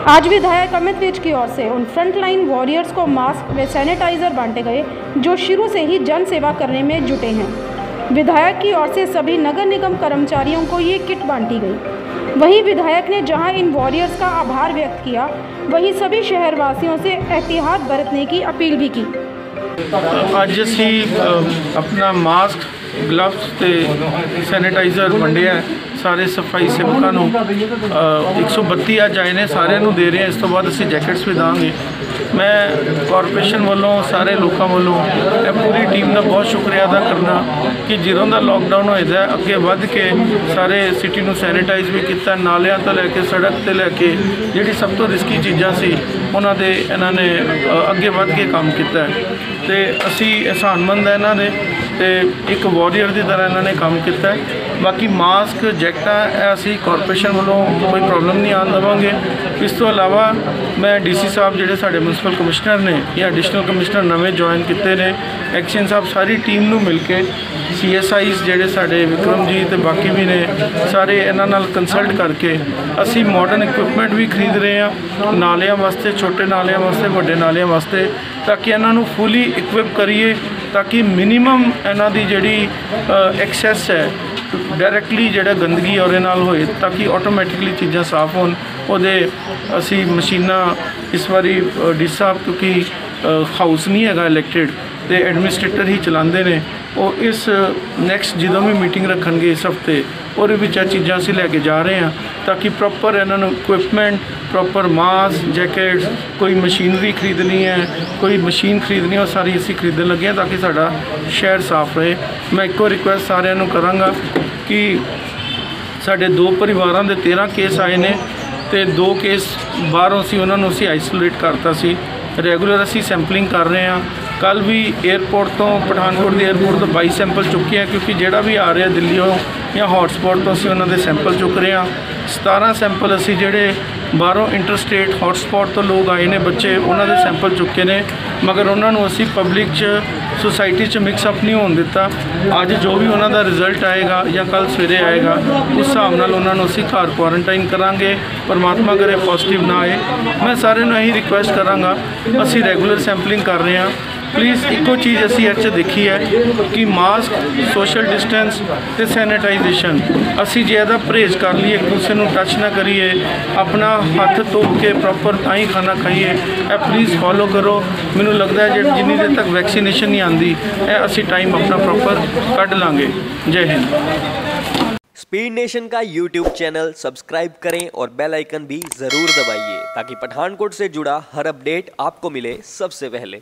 आज विधायक अमित विज की ओर से उन फ्रंटलाइन वॉरियर्स को मास्क व सैनिटाइजर बांटे गए जो शुरू से ही जन सेवा करने में जुटे हैं विधायक की ओर से सभी नगर निगम कर्मचारियों को ये किट बांटी गई वहीं विधायक ने जहां इन वॉरियर्स का आभार व्यक्त किया वहीं सभी शहरवासियों से एहतियात बरतने की अपील भी की ਅੱਜ ਅਸੀਂ ਅ, ਆਪਣਾ ਮਾਸਕ ਗਲਵਸ ਤੇ ਸੈਨੀਟਾਈਜ਼ਰ ਵੰਡਿਆ ਹੈ ਸਾਰੇ ਸਫ਼ਾਈ ਸੇਵਕਾਂ ਨੂੰ ਅ, 132 ਅੱਜ ਆਏ ਨੇ ਸਾਰਿਆਂ ਨੂੰ ਦੇ ਰਹੇ ਹਾਂ। ਇਸ ਤੋਂ ਬਾਅਦ ਅਸੀਂ ਜੈਕਟਸ ਵੀ ਦਾਂਗੇ। ਮੈਂ ਕਾਰਪੋਰੇਸ਼ਨ ਵੱਲੋਂ ਸਾਰੇ ਲੋਕਾਂ ਵੱਲੋਂ ਇਹ ਪੂਰੀ ਟੀਮ ਦਾ ਬਹੁਤ ਸ਼ੁਕਰੀਆ ਅਦਾ ਕਰਨਾ ਕਿ ਜਦੋਂ ਦਾ ਲੋਕਡਾਊਨ ਹੋਇਆ ਹੈ, ਅੱਗੇ ਵੱਧ ਕੇ ਸਾਰੇ ਸਿਟੀ ਨੂੰ ਸੈਨੀਟਾਈਜ਼ ਵੀ ਕੀਤਾ ਨਾਲਿਆਂ ਤੋਂ ਲੈ ਕੇ ਸੜਕ ਤੇ ਲੈ ਕੇ ਜਿਹੜੀ ਸਭ ਤੋਂ ਰਿਸਕੀ ਚੀਜ਼ਾਂ ਸੀ ਉਹਨਾਂ ਦੇ ਇਹਨਾਂ ਨੇ ਅੱਗੇ ਵੱਧ ਕੇ ਕੰਮ ਕੀਤਾ। ਹੈ ਤੇ ਅਸੀਂ ਅਹਿਸਾਨਮੰਦ ਹੈ ਇਹਨਾਂ ਦੇ ਤੇ ਇੱਕ ਵਾਰੀਅਰ ਦੀ ਤਰ੍ਹਾਂ ਇਹਨਾਂ ਨੇ ਕੰਮ ਕੀਤਾ ਬਾਕੀ ਮਾਸਕ ਜੈਕਟਾਂ, ਇਹ ਅਸੀਂ ਕਾਰਪੋਰੇਸ਼ਨ ਵੱਲੋਂ ਕੋਈ ਪ੍ਰੋਬਲਮ ਨਹੀਂ ਆਉਣ ਦੇਵਾਂਗੇ। ਇਸ ਤੋਂ ਇਲਾਵਾ ਮੈਂ ਡੀਸੀ ਸਾਹਿਬ ਜਿਹੜੇ ਸਾਡੇ ਮਿਊਨਿਸਪਲ ਕਮਿਸ਼ਨਰ ਨੇ ਜਾਂ ਐਡੀਸ਼ਨਲ ਕਮਿਸ਼ਨਰ ਨਵੇਂ ਜੁਆਇਨ ਕੀਤੇ ਨੇ ਐਕਸ਼ਨ ਸਾਹਿਬ ਸਾਰੀ ਟੀਮ ਨੂੰ ਮਿਲ ਕੇ ਸੀਐਸਆਈਸ ਜਿਹੜੇ ਸਾਡੇ ਵਿਕਰਮ ਜੀ ਤੇ ਬਾਕੀ ਵੀ ਨੇ, ਸਾਰੇ ਇਹਨਾਂ ਨਾਲ ਕੰਸਲਟ ਕਰਕੇ ਅਸੀਂ ਮਾਡਰਨ ਇਕਵਿਪਮੈਂਟ ਵੀ ਖਰੀਦ ਰਹੇ ਹਾਂ, ਨਾਲਿਆਂ ਵਾਸਤੇ, ਛੋਟੇ ਨਾਲਿਆਂ ਵਾਸਤੇ, ਵੱਡੇ ਨਾਲਿਆਂ ਵਾਸਤੇ, ਤਾਂ ਕਿ ਇਹਨਾਂ ਨੂੰ ਫੁੱਲੀ ਇਕਵਿਪ ਕਰੀਏ ਤਾਂ ਕਿ ਮਿਨੀਮਮ ਇਹਨਾਂ ਦੀ ਜਿਹੜੀ ਐਕਸੈਸ ਹੈ ਡਾਇਰੈਕਟਲੀ ਜਿਹੜਾ ਗੰਦਗੀ ਉਹਦੇ ਨਾਲ ਹੋਏ, ਤਾਂ ਕਿ ਆਟੋਮੈਟਿਕਲੀ ਚੀਜ਼ਾਂ ਸਾਫ਼ ਹੋਣ। ਉਹਦੇ ਅਸੀਂ ਮਸ਼ੀਨਾਂ ਇਸ ਵਾਰੀ ਡੀ ਸਾਹਿਬ ਕਿਉਂਕਿ ਹਾਊਸ ਨਹੀਂ ਹੈਗਾ ਇਲੈਕਟਿਡ ਤੇ ਐਡਮਿਨਿਸਟ੍ਰੇਟਰ ਹੀ ਚਲਾਉਂਦੇ ਨੇ, ਉਹ ਇਸ ਨੈਕਸਟ ਜਦੋਂ ਵੀ ਮੀਟਿੰਗ ਰੱਖਣਗੇ ਇਸ ਹਫ਼ਤੇ, ਉਹਦੇ ਵਿੱਚ ਇਹ ਚੀਜ਼ਾਂ ਅਸੀਂ ਲੈ ਕੇ ਜਾ ਰਹੇ ਹਾਂ ਤਾਂ ਕਿ ਪ੍ਰੋਪਰ ਇਹਨਾਂ ਨੂੰ ਇਕਵਿਪਮੈਂਟ ਪ੍ਰੋਪਰ ਮਾਸ ਜੈਕਟਸ ਕੋਈ ਮਸ਼ੀਨਰੀ ਖਰੀਦਣੀ ਹੈ, ਕੋਈ ਮਸ਼ੀਨ ਖਰੀਦਣੀ ਉਹ ਸਾਰੀ ਅਸੀਂ ਖਰੀਦਣ ਲੱਗੇ ਹਾਂ ਤਾਂ ਕਿ ਸਾਡਾ ਸ਼ਹਿਰ ਸਾਫ਼ ਰਹੇ। ਮੈਂ ਇੱਕੋ ਰਿਕੁਐਸਟ ਸਾਰਿਆਂ ਨੂੰ ਕਰਾਂਗਾ ਕਿ ਸਾਡੇ ਦੋ ਪਰਿਵਾਰਾਂ ਦੇ 13 ਕੇਸ ਆਏ ਨੇ ਤੇ ਦੋ ਕੇਸ ਬਾਹਰੋਂ ਸੀ ਉਹਨਾਂ ਨੂੰ ਅਸੀਂ ਆਈਸੋਲੇਟ ਕਰਤਾ ਸੀ। ਰੈਗੂਲਰ ਅਸੀਂ ਸੈਂਪਲਿੰਗ ਕਰ ਰਹੇ ਹਾਂ। ਕੱਲ ਵੀ 에ਅਰਪੋਰਟ ਤੋਂ ਪਠਾਨਕੋਟ ਦੇ 에ਅਰਪੋਰਟ ਤੋਂ 22 ਸੈਂਪਲ ਚੁੱਕੇ ਆ, ਕਿਉਂਕਿ ਜਿਹੜਾ ਵੀ ਆ ਰਿਹਾ ਦਿੱਲੀੋਂ ਜਾਂ ਹੌਟਸਪੌਟ ਤੋਂ ਅਸੀਂ ਉਹਨਾਂ ਦੇ ਸੈਂਪਲ ਚੁੱਕ ਰਹੇ ਹਾਂ 17 ਸੈਂਪਲ ਅਸੀਂ ਜਿਹੜੇ ਬਾਹਰੋਂ ਇੰਟਰਸਟੇਟ ਹੌਟਸਪੌਟ ਤੋਂ ਲੋਕ ਆਏ ਨੇ ਬੱਚੇ, ਉਹਨਾਂ ਦੇ ਸੈਂਪਲ ਚੁੱਕੇ ਨੇ। ਮਗਰ ਉਹਨਾਂ ਨੂੰ ਅਸੀਂ ਪਬਲਿਕ 'ਚ ਸੁਸਾਇਟੀ 'ਚ ਮਿਕਸ ਅਪ ਨਹੀਂ ਹੋਣ ਦਿੱਤਾ। ਅੱਜ ਜੋ ਵੀ ਉਹਨਾਂ ਦਾ ਰਿਜ਼ਲਟ ਆਏਗਾ ਜਾਂ ਕੱਲ ਸਵੇਰੇ ਆਏਗਾ, ਉਸ ਹਿਸਾਬ ਨਾਲ ਉਹਨਾਂ ਨੂੰ ਅਸੀਂ ਘਰ ਕੁਆਰੰਟਾਈਨ ਕਰਾਂਗੇ, ਪਰਮਾਤਮਾ ਕਰੇ ਪੋਜ਼ਿਟਿਵ ਨਾ ਆਏ। ਮੈਂ ਸਾਰਿਆਂ ਨੂੰ ਇਹੀ ਰਿਕੁਐਸਟ ਕਰਾਂਗਾ, ਅਸੀਂ ਰੈਗੂਲਰ ਸੈਂਪਲਿੰਗ ਕਰ ਰਹੇ ਹਾਂ ਪਲੀਜ਼ ਇੱਕੋ ਚੀਜ਼ ਅਸੀਂ ਇਹ 'ਚ ਦੇਖੀ ਹੈ ਕਿ ਮਾਸਕ ਸੋਸ਼ਲ ਡਿਸਟੈਂਸ ਤੇ ਸੈਨੀਟਾਈਜੇਸ਼ਨ ਅਸੀਂ ਜੇ ਇਹਦਾ ਪਰਹੇਜ਼ ਕਰ ਲਈਏ ਇੱਕ ਦੂਸਰੇ ਨੂੰ ਟੱਚ ਨਾ ਕਰੀਏ ਆਪਣਾ ਹੱਥ ਧੋ ਕੇ ਪ੍ਰੋਪਰ ਤਾਂ ਹੀ ਖਾਣਾ ਖਾਈਏ ਇਹ ਪਲੀਜ਼ ਫੋਲੋ ਕਰੋ ਮੈਨੂੰ ਲੱਗਦਾ ਹੈ ਜੇ ਜਿੰਨੀ ਦੇਰ ਤੱਕ ਵੈਕਸੀਨੇਸ਼ਨ ਨਹੀਂ ਆਂਦੀ ਇਹ ਅਸੀਂ ਟਾਈਮ ਆਪਣਾ ਪ੍ਰੋਪਰ ਕੱਢ ਲਾਂਗੇ ਜੈ ਹਿੰਦ स्पीड नेशन का यूट्यूब चैनल सब्सक्राइब करें और बेल आइकन भी जरूर दबाइए ताकि पठानकोट से जुड़ा हर अपडेट आपको मिले सबसे पहले